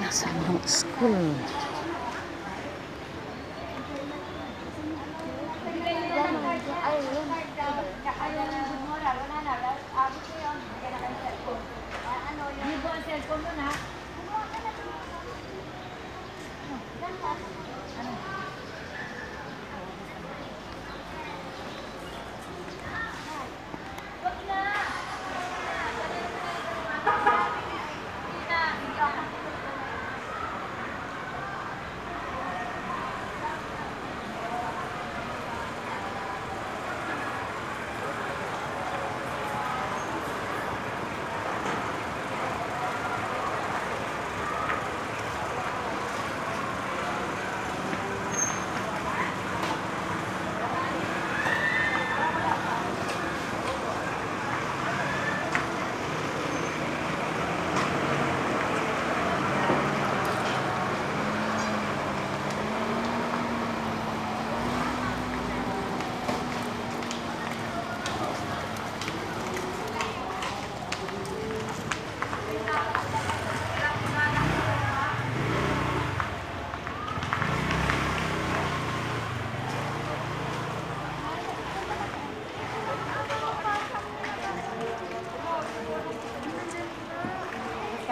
Nasa nung school.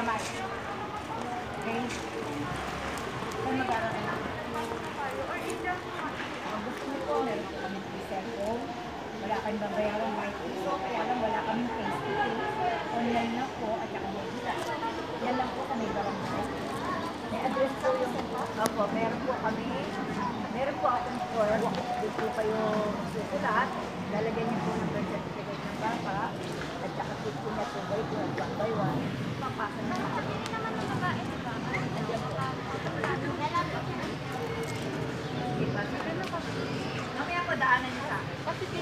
Kamay. Okay? Kung mag-aaral na. Ang gusto mo po, meron po kami free cellphone. Wala kang babayaran kahit piso, kaya lang wala kami face to face. Online na po at saka digital. Yan lang po kami barangay. May address po yung Opo, meron po kami. Meron po akong form. Dito po kayo susulat. Lalagyan niyo po ng birth certificate ng bata. At saka 15 na by one by one. Papasa na pinagdadaanan niyo sa akin.